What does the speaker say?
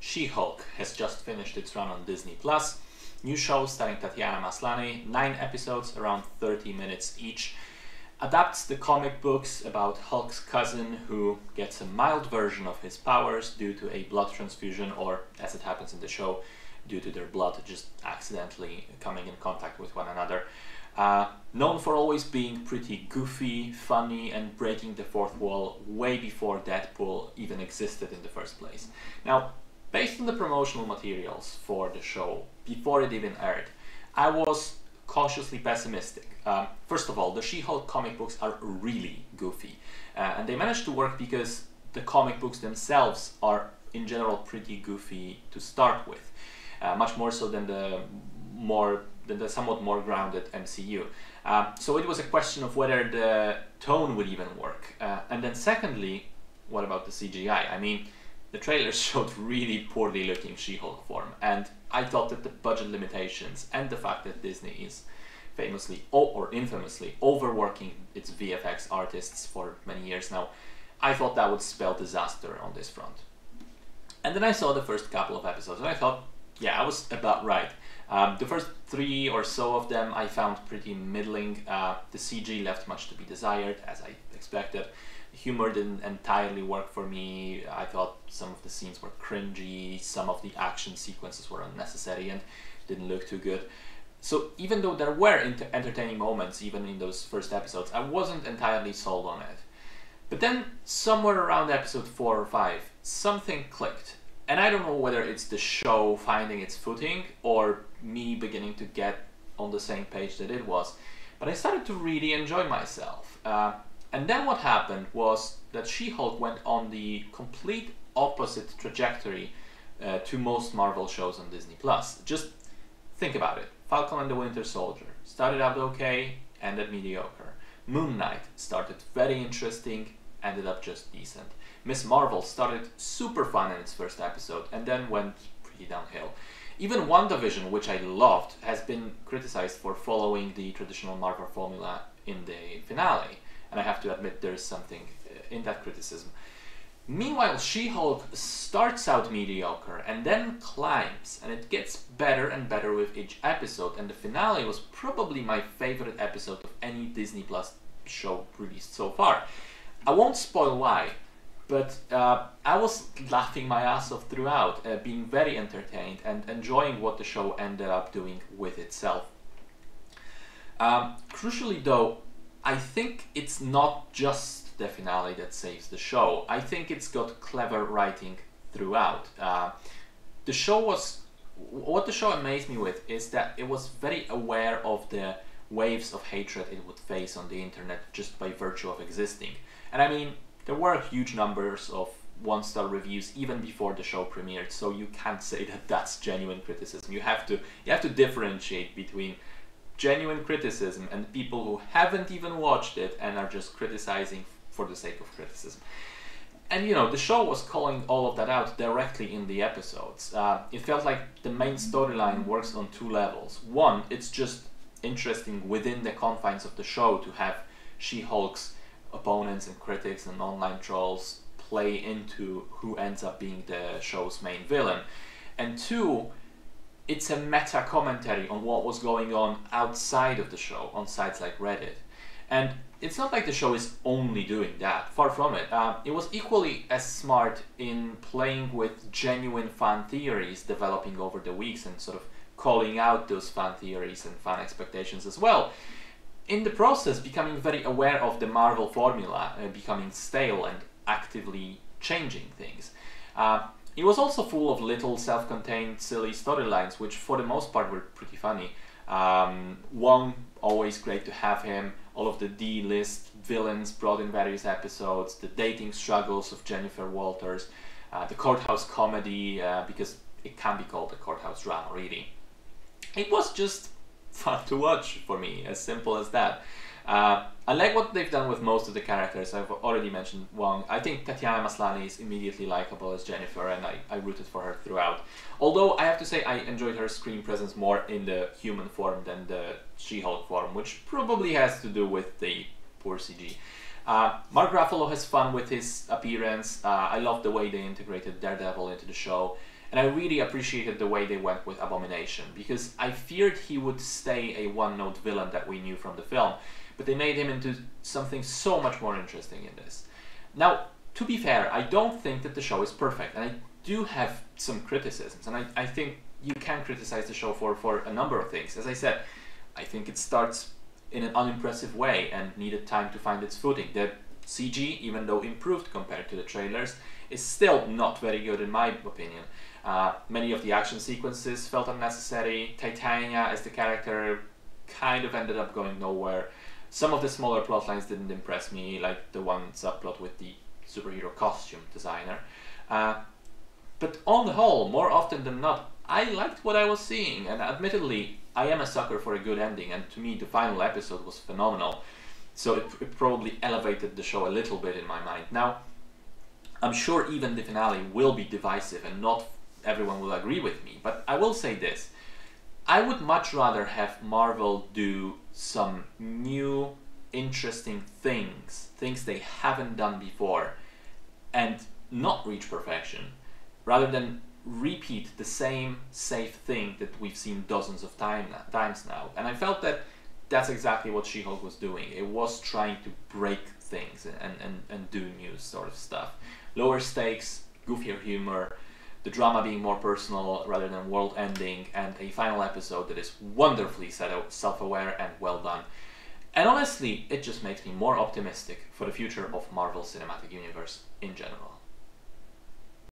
She-Hulk has just finished its run on Disney Plus. New show starring Tatiana Maslany, nine episodes, around 30 minutes each. Adapts the comic books about Hulk's cousin who gets a mild version of his powers due to a blood transfusion, or as it happens in the show, due to their blood just accidentally coming in contact with one another. Uh, known for always being pretty goofy, funny, and breaking the fourth wall way before Deadpool even existed in the first place. Now, based on the promotional materials for the show, before it even aired, I was cautiously pessimistic. Um, first of all, the She-Hulk comic books are really goofy, uh, and they managed to work because the comic books themselves are in general pretty goofy to start with, uh, much more so than the more than the somewhat more grounded MCU. Um, so it was a question of whether the tone would even work, uh, and then secondly, what about the CGI? I mean the trailers showed really poorly looking She-Hulk form, and I thought that the budget limitations and the fact that Disney is famously or infamously overworking its VFX artists for many years now, I thought that would spell disaster on this front. And then I saw the first couple of episodes, and I thought, yeah, I was about right. Um, the first three or so of them I found pretty middling. Uh, the CG left much to be desired, as I expected humor didn't entirely work for me. I thought some of the scenes were cringy, some of the action sequences were unnecessary and didn't look too good. So even though there were entertaining moments, even in those first episodes, I wasn't entirely sold on it. But then somewhere around episode four or five, something clicked. And I don't know whether it's the show finding its footing or me beginning to get on the same page that it was. But I started to really enjoy myself. Uh, and then what happened was that She-Hulk went on the complete opposite trajectory uh, to most Marvel shows on Disney Plus. Just think about it. Falcon and the Winter Soldier started out okay, ended mediocre. Moon Knight started very interesting, ended up just decent. Miss Marvel started super fun in its first episode and then went pretty downhill. Even WandaVision, which I loved, has been criticized for following the traditional Marvel formula in the finale and I have to admit there is something uh, in that criticism. Meanwhile, She-Hulk starts out mediocre and then climbs, and it gets better and better with each episode. And the finale was probably my favorite episode of any Disney Plus show released so far. I won't spoil why, but uh, I was laughing my ass off throughout, uh, being very entertained and enjoying what the show ended up doing with itself. Um, crucially, though, I think it's not just the finale that saves the show. I think it's got clever writing throughout. Uh, the show was what the show amazed me with is that it was very aware of the waves of hatred it would face on the internet just by virtue of existing. And I mean, there were huge numbers of one star reviews even before the show premiered, so you can't say that that's genuine criticism. You have to you have to differentiate between genuine criticism and people who haven't even watched it and are just criticizing for the sake of criticism. And you know, the show was calling all of that out directly in the episodes. Uh, it felt like the main storyline works on two levels. One, it's just interesting within the confines of the show to have She Hulk's opponents and critics and online trolls play into who ends up being the show's main villain. And two, it's a meta commentary on what was going on outside of the show on sites like Reddit. And it's not like the show is only doing that, far from it. Uh, it was equally as smart in playing with genuine fan theories developing over the weeks and sort of calling out those fan theories and fan expectations as well. In the process, becoming very aware of the Marvel formula, uh, becoming stale and actively changing things. Uh, it was also full of little self-contained silly storylines, which for the most part were pretty funny. Um, Wong, always great to have him. All of the D-list villains brought in various episodes. The dating struggles of Jennifer Walters. Uh, the courthouse comedy, uh, because it can be called a courthouse drama, really. It was just fun to watch for me, as simple as that. Uh, I like what they've done with most of the characters. I've already mentioned Wong. I think Tatiana Maslany is immediately likable as Jennifer, and I, I rooted for her throughout. Although I have to say I enjoyed her screen presence more in the human form than the She-Hulk form, which probably has to do with the poor CG. Uh, Mark Ruffalo has fun with his appearance. Uh, I love the way they integrated Daredevil into the show. And I really appreciated the way they went with Abomination because I feared he would stay a one note villain that we knew from the film, but they made him into something so much more interesting in this. Now, to be fair, I don't think that the show is perfect, and I do have some criticisms, and I, I think you can criticize the show for, for a number of things. As I said, I think it starts in an unimpressive way and needed time to find its footing. The CG, even though improved compared to the trailers, is still not very good in my opinion. Uh, many of the action sequences felt unnecessary. Titania as the character kind of ended up going nowhere. Some of the smaller plot lines didn't impress me, like the one subplot with the superhero costume designer. Uh, but on the whole, more often than not, I liked what I was seeing, and admittedly, I am a sucker for a good ending, and to me, the final episode was phenomenal. So it, it probably elevated the show a little bit in my mind. Now, I'm sure even the finale will be divisive and not everyone will agree with me, but I will say this. I would much rather have Marvel do some new, interesting things, things they haven't done before, and not reach perfection, rather than repeat the same safe thing that we've seen dozens of time, times now. And I felt that that's exactly what She-Hulk was doing. It was trying to break things and, and, and do new sort of stuff. Lower stakes, goofier humor, the drama being more personal rather than world ending, and a final episode that is wonderfully self aware and well done. And honestly, it just makes me more optimistic for the future of Marvel Cinematic Universe in general.